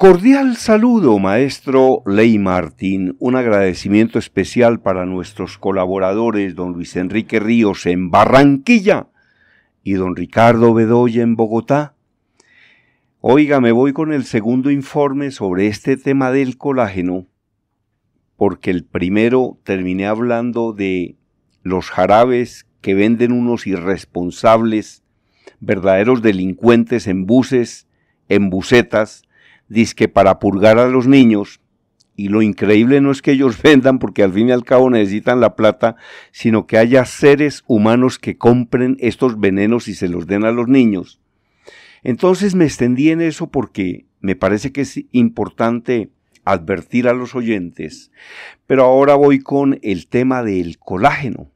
Cordial saludo, maestro Ley Martín. Un agradecimiento especial para nuestros colaboradores, don Luis Enrique Ríos en Barranquilla y don Ricardo Bedoya en Bogotá. Oiga, me voy con el segundo informe sobre este tema del colágeno, porque el primero terminé hablando de los jarabes que venden unos irresponsables, verdaderos delincuentes en buses, en bucetas, que para purgar a los niños, y lo increíble no es que ellos vendan porque al fin y al cabo necesitan la plata, sino que haya seres humanos que compren estos venenos y se los den a los niños. Entonces me extendí en eso porque me parece que es importante advertir a los oyentes. Pero ahora voy con el tema del colágeno.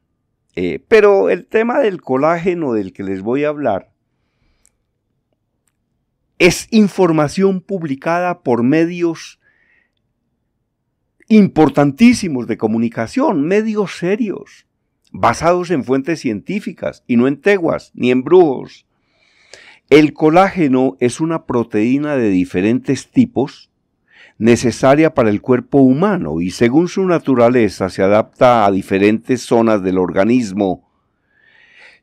Eh, pero el tema del colágeno del que les voy a hablar es información publicada por medios importantísimos de comunicación, medios serios, basados en fuentes científicas y no en teguas ni en brujos. El colágeno es una proteína de diferentes tipos necesaria para el cuerpo humano y según su naturaleza se adapta a diferentes zonas del organismo.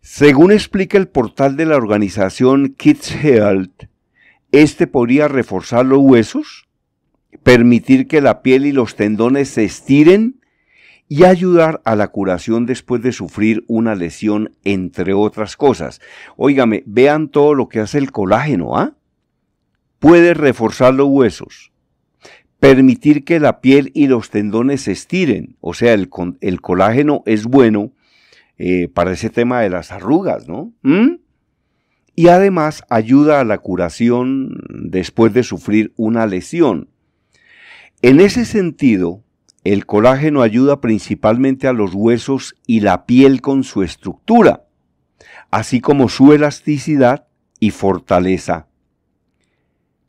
Según explica el portal de la organización Kids Health, este podría reforzar los huesos, permitir que la piel y los tendones se estiren y ayudar a la curación después de sufrir una lesión, entre otras cosas. Óigame, vean todo lo que hace el colágeno, ¿ah? Puede reforzar los huesos, permitir que la piel y los tendones se estiren, o sea, el, colágeno es bueno eh, para ese tema de las arrugas, ¿no? ¿Mm? Y además ayuda a la curación después de sufrir una lesión. En ese sentido, el colágeno ayuda principalmente a los huesos y la piel con su estructura, así como su elasticidad y fortaleza.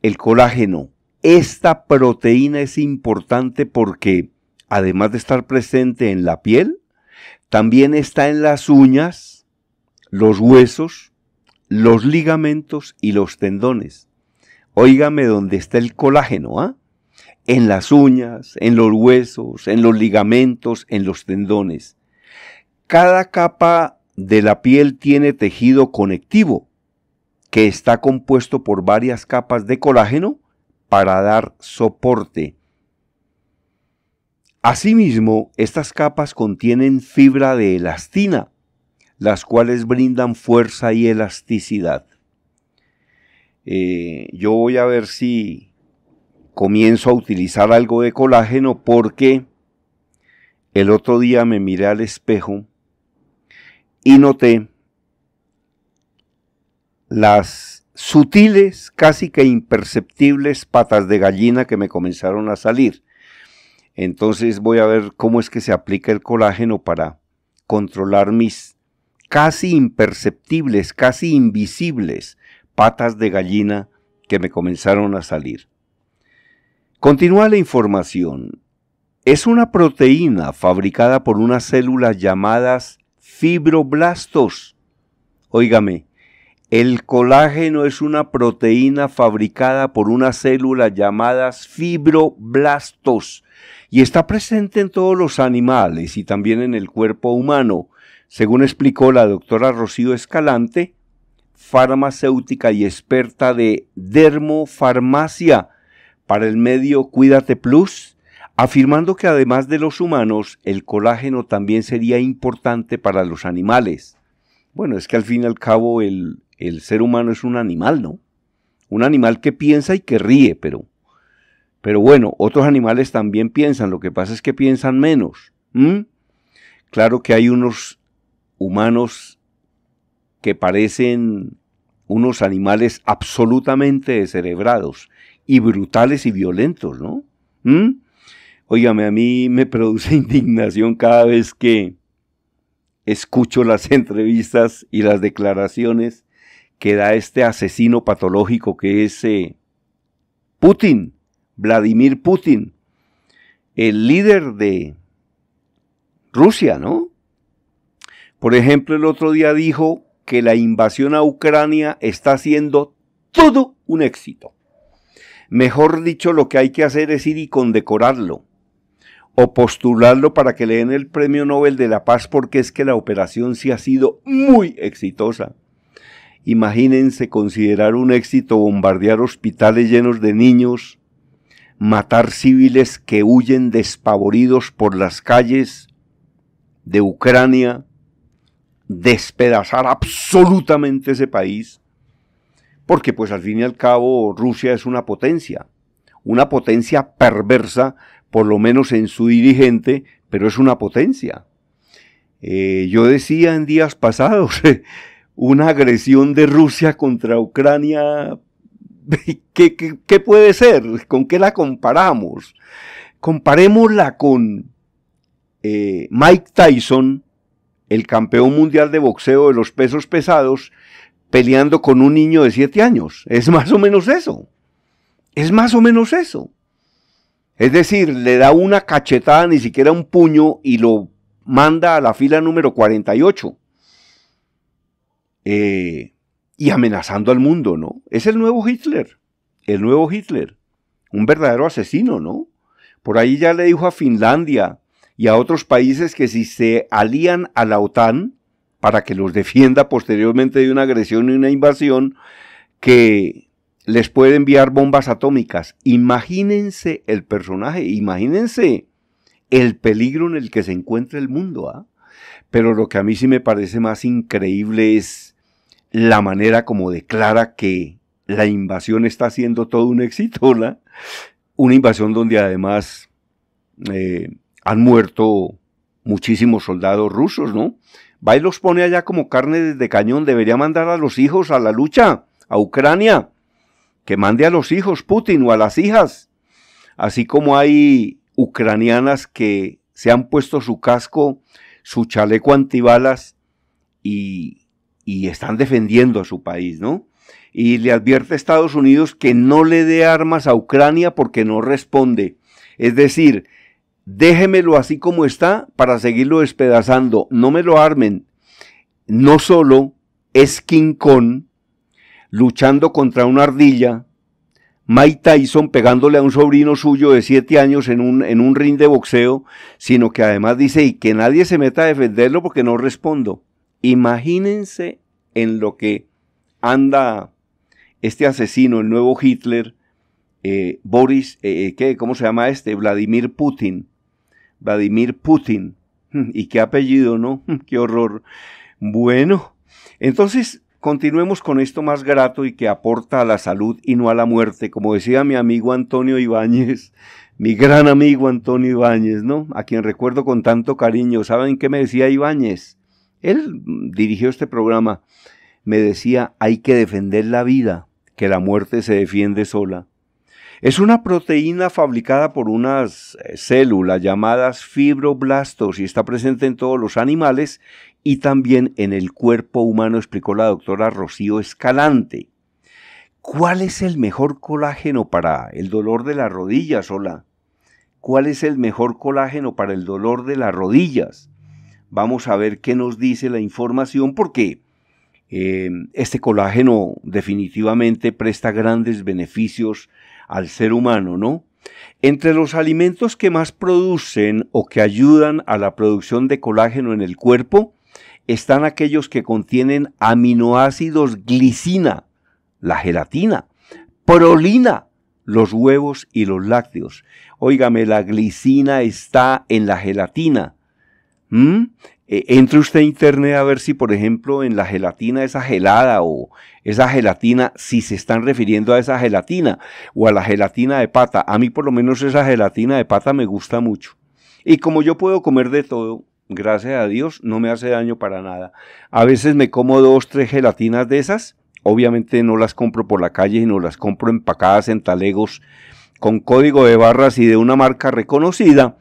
El colágeno, esta proteína es importante porque, además de estar presente en la piel, también está en las uñas, los huesos, los ligamentos y los tendones. Óigame dónde está el colágeno, ¿ah? En las uñas, en los huesos, en los ligamentos, en los tendones. Cada capa de la piel tiene tejido conectivo, que está compuesto por varias capas de colágeno para dar soporte. Asimismo, estas capas contienen fibra de elastina, las cuales brindan fuerza y elasticidad. Eh, yo voy a ver si comienzo a utilizar algo de colágeno porque el otro día me miré al espejo y noté las sutiles, casi que imperceptibles patas de gallina que me comenzaron a salir. Entonces voy a ver cómo es que se aplica el colágeno para controlar mis casi imperceptibles, casi invisibles patas de gallina que me comenzaron a salir. Continúa la información. Es una proteína fabricada por unas células llamadas fibroblastos. Óigame, el colágeno es una proteína fabricada por unas células llamadas fibroblastos y está presente en todos los animales y también en el cuerpo humano según explicó la doctora Rocío Escalante, farmacéutica y experta de dermofarmacia para el medio Cuídate Plus, afirmando que además de los humanos, el colágeno también sería importante para los animales. Bueno, es que al fin y al cabo el, ser humano es un animal, ¿no? Un animal que piensa y que ríe, pero, pero bueno, otros animales también piensan, lo que pasa es que piensan menos. Claro que hay unos humanos que parecen unos animales absolutamente descerebrados y brutales y violentos, ¿no? ¿Mm? A mí me produce indignación cada vez que escucho las entrevistas y las declaraciones que da este asesino patológico que es eh, Putin, Vladimir Putin, el líder de Rusia, ¿no? Por ejemplo, el otro día dijo que la invasión a Ucrania está siendo todo un éxito. Mejor dicho, lo que hay que hacer es ir y condecorarlo o postularlo para que le den el Premio Nobel de la Paz porque es que la operación sí ha sido muy exitosa. Imagínense considerar un éxito bombardear hospitales llenos de niños, matar civiles que huyen despavoridos por las calles de Ucrania, despedazar absolutamente ese país, porque pues al fin y al cabo Rusia es una potencia, una potencia perversa, por lo menos en su dirigente, pero es una potencia. Eh, yo decía en días pasados, una agresión de Rusia contra Ucrania, ¿qué, puede ser? ¿Con qué la comparamos? Comparémosla con eh, Mike Tyson, el campeón mundial de boxeo de los pesos pesados, peleando con un niño de 7 años. Es más o menos eso. Es más o menos eso. Es decir, le da una cachetada, ni siquiera un puño, y lo manda a la fila número 48. Eh, y amenazando al mundo, ¿no? Es el nuevo Hitler, el nuevo Hitler, un verdadero asesino, ¿no? Por ahí ya le dijo a Finlandia y a otros países que si se alían a la OTAN para que los defienda posteriormente de una agresión y una invasión, que les puede enviar bombas atómicas. Imagínense el personaje, imagínense el peligro en el que se encuentra el mundo. ¿ah? Pero lo que a mí sí me parece más increíble es la manera como declara que la invasión está siendo todo un éxito, una invasión donde además eh, han muerto muchísimos soldados rusos, ¿no? Va y los pone allá como carne de cañón, debería mandar a los hijos a la lucha, a Ucrania, que mande a los hijos Putin o a las hijas, así como hay ucranianas que se han puesto su casco, su chaleco antibalas y y están defendiendo a su país, ¿no? Y le advierte a Estados Unidos que no le dé armas a Ucrania porque no responde. Es decir, déjemelo así como está para seguirlo despedazando. No me lo armen. No solo es King Kong luchando contra una ardilla, Mike Tyson pegándole a un sobrino suyo de siete años en un, en un ring de boxeo, sino que además dice, y que nadie se meta a defenderlo porque no respondo. Imagínense en lo que anda este asesino, el nuevo Hitler, eh, Boris, eh, eh, ¿qué? ¿cómo se llama este? Vladimir Putin. Vladimir Putin. ¿Y qué apellido, no? qué horror. Bueno, entonces continuemos con esto más grato y que aporta a la salud y no a la muerte, como decía mi amigo Antonio Ibáñez, mi gran amigo Antonio Ibáñez, ¿no? A quien recuerdo con tanto cariño. ¿Saben qué me decía Ibáñez? Él dirigió este programa, me decía, hay que defender la vida, que la muerte se defiende sola. Es una proteína fabricada por unas eh, células llamadas fibroblastos y está presente en todos los animales y también en el cuerpo humano, explicó la doctora Rocío Escalante. ¿Cuál es el mejor colágeno para el dolor de las rodillas, Hola? ¿Cuál es el mejor colágeno para el dolor de las rodillas? Vamos a ver qué nos dice la información porque eh, este colágeno definitivamente presta grandes beneficios al ser humano, ¿no? Entre los alimentos que más producen o que ayudan a la producción de colágeno en el cuerpo están aquellos que contienen aminoácidos glicina, la gelatina, prolina, los huevos y los lácteos. Óigame, la glicina está en la gelatina, ¿Mm? E, entre usted a internet a ver si, por ejemplo, en la gelatina esa gelada o esa gelatina, si se están refiriendo a esa gelatina o a la gelatina de pata. A mí por lo menos esa gelatina de pata me gusta mucho. Y como yo puedo comer de todo, gracias a Dios, no me hace daño para nada. A veces me como dos, tres gelatinas de esas. Obviamente no las compro por la calle, sino las compro empacadas en talegos con código de barras y de una marca reconocida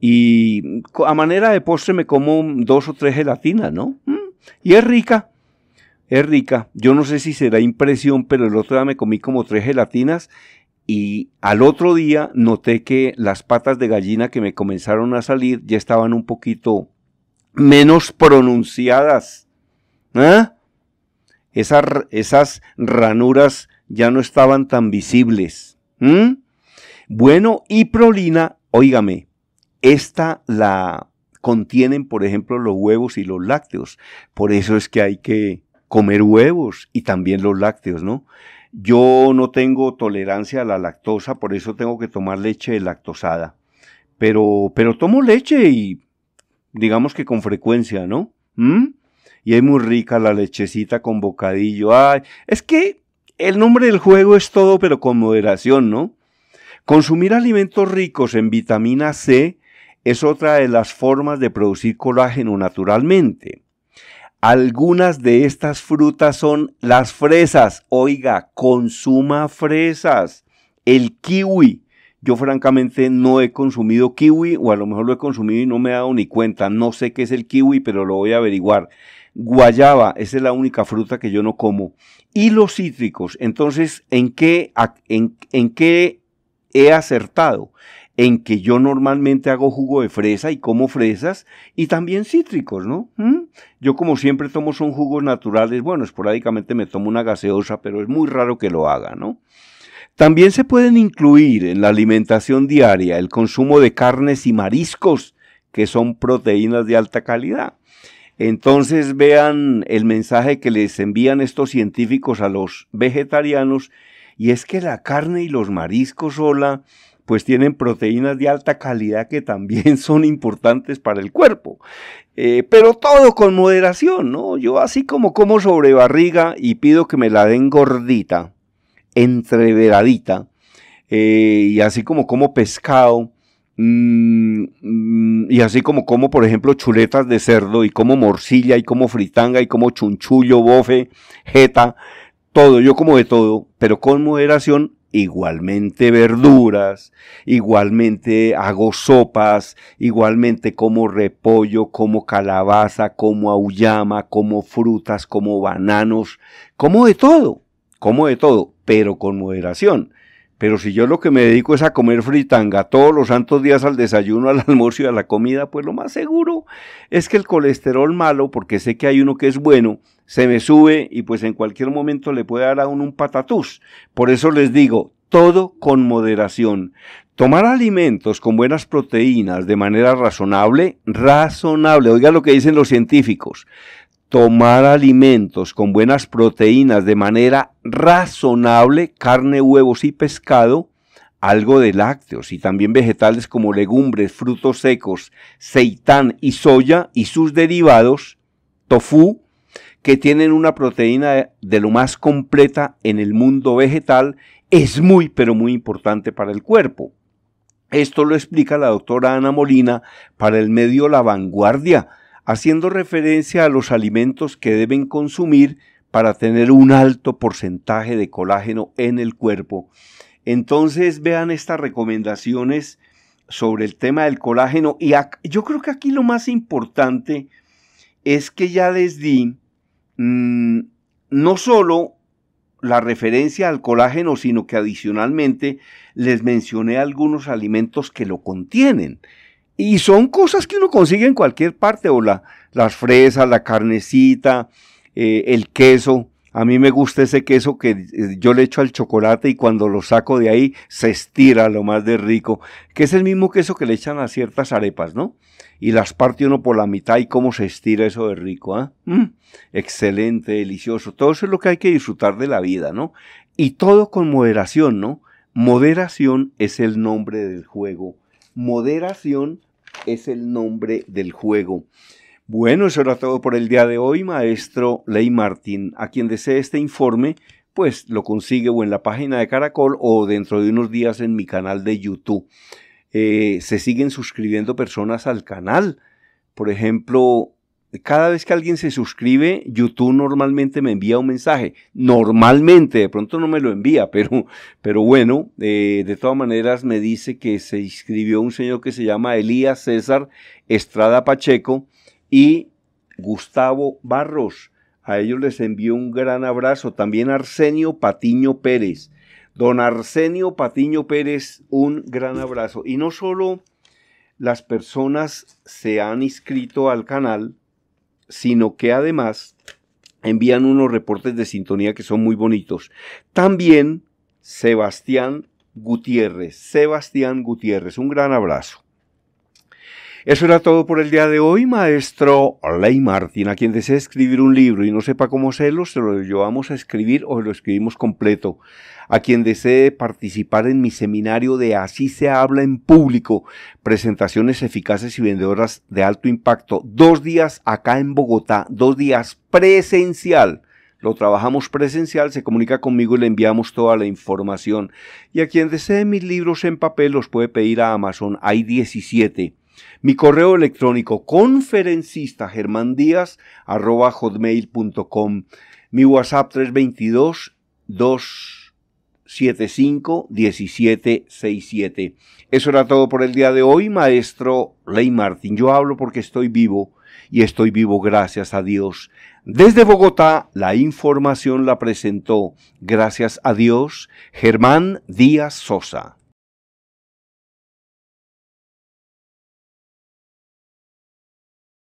y a manera de postre me como dos o tres gelatinas, ¿no? Mm, y es rica, es rica. Yo no sé si será impresión, pero el otro día me comí como tres gelatinas y al otro día noté que las patas de gallina que me comenzaron a salir ya estaban un poquito menos pronunciadas. ¿Ah? Esas, esas ranuras ya no estaban tan visibles. Bueno, y prolina, óigame, esta la contienen, por ejemplo, los huevos y los lácteos. Por eso es que hay que comer huevos y también los lácteos, ¿no? Yo no tengo tolerancia a la lactosa, por eso tengo que tomar leche lactosada. Pero, pero tomo leche y digamos que con frecuencia, ¿no? ¿Mm? Y es muy rica la lechecita con bocadillo. Ay, es que el nombre del juego es todo, pero con moderación, ¿no? Consumir alimentos ricos en vitamina C es otra de las formas de producir colágeno naturalmente. Algunas de estas frutas son las fresas. Oiga, consuma fresas. El kiwi. Yo francamente no he consumido kiwi o a lo mejor lo he consumido y no me he dado ni cuenta. No sé qué es el kiwi, pero lo voy a averiguar. Guayaba, esa es la única fruta que yo no como. Y los cítricos. Entonces, ¿en qué, en, en qué he acertado? En que yo normalmente hago jugo de fresa y como fresas y también cítricos, ¿no? ¿Mm? Yo como siempre tomo son jugos naturales, bueno, esporádicamente me tomo una gaseosa, pero es muy raro que lo haga, ¿no? También se pueden incluir en la alimentación diaria el consumo de carnes y mariscos, que son proteínas de alta calidad. Entonces vean el mensaje que les envían estos científicos a los vegetarianos, y es que la carne y los mariscos sola pues tienen proteínas de alta calidad que también son importantes para el cuerpo. Eh, pero todo con moderación, ¿no? Yo así como como sobre barriga y pido que me la den gordita, entreveradita, eh, y así como como pescado, mm, mm, y así como como, por ejemplo, chuletas de cerdo, y como morcilla, y como fritanga, y como chunchullo, bofe, jeta, todo, yo como de todo, pero con moderación igualmente verduras, igualmente hago sopas, igualmente como repollo, como calabaza, como auyama, como frutas, como bananos, como de todo, como de todo, pero con moderación. Pero si yo lo que me dedico es a comer fritanga todos los santos días al desayuno, al almuerzo y a la comida, pues lo más seguro es que el colesterol malo, porque sé que hay uno que es bueno, se me sube y pues en cualquier momento le puede dar a uno un patatús. Por eso les digo, todo con moderación. Tomar alimentos con buenas proteínas de manera razonable, razonable, oiga lo que dicen los científicos, tomar alimentos con buenas proteínas de manera razonable, carne, huevos y pescado, algo de lácteos y también vegetales como legumbres, frutos secos, seitán y soya y sus derivados, tofu, que tienen una proteína de lo más completa en el mundo vegetal, es muy, pero muy importante para el cuerpo. Esto lo explica la doctora Ana Molina para el medio La Vanguardia, haciendo referencia a los alimentos que deben consumir para tener un alto porcentaje de colágeno en el cuerpo. Entonces vean estas recomendaciones sobre el tema del colágeno y yo creo que aquí lo más importante es que ya les di mm, no solo la referencia al colágeno, sino que adicionalmente les mencioné algunos alimentos que lo contienen. Y son cosas que uno consigue en cualquier parte, o las fresas, la carnecita, eh, el queso. A mí me gusta ese queso que eh, yo le echo al chocolate y cuando lo saco de ahí se estira lo más de rico, que es el mismo queso que le echan a ciertas arepas, ¿no? Y las parte uno por la mitad y cómo se estira eso de rico, ¿ah? excelente, delicioso. Todo eso es lo que hay que disfrutar de la vida, ¿no? Y todo con moderación, ¿no? Moderación es el nombre del juego. Moderación es el nombre del juego. Bueno, eso era todo por el día de hoy, maestro Ley Martín. A quien desee este informe, pues lo consigue o en la página de Caracol o dentro de unos días en mi canal de YouTube. Eh, se siguen suscribiendo personas al canal. Por ejemplo, cada vez que alguien se suscribe, YouTube normalmente me envía un mensaje. Normalmente, de pronto no me lo envía, pero, pero bueno, eh, de todas maneras me dice que se inscribió un señor que se llama Elías César Estrada Pacheco y Gustavo Barros. A ellos les envío un gran abrazo. También Arsenio Patiño Pérez. Don Arsenio Patiño Pérez, un gran abrazo. Y no solo las personas se han inscrito al canal, sino que además envían unos reportes de sintonía que son muy bonitos. También Sebastián Gutiérrez, Sebastián Gutiérrez. Un gran abrazo. Eso era todo por el día de hoy, maestro Ley Martín. A quien desee escribir un libro y no sepa cómo hacerlo, se lo llevamos a escribir o lo escribimos completo. A quien desee participar en mi seminario de Así se habla en público, presentaciones eficaces y vendedoras de alto impacto, dos días acá en Bogotá, dos días presencial. Lo trabajamos presencial, se comunica conmigo y le enviamos toda la información. Y a quien desee mis libros en papel los puede pedir a Amazon. Hay 17. Mi correo electrónico conferencista arroba hotmail.com. Mi WhatsApp 322 275 1767. Eso era todo por el día de hoy, maestro Ley Martín. Yo hablo porque estoy vivo y estoy vivo gracias a Dios. Desde Bogotá, la información la presentó, gracias a Dios, Germán Díaz Sosa.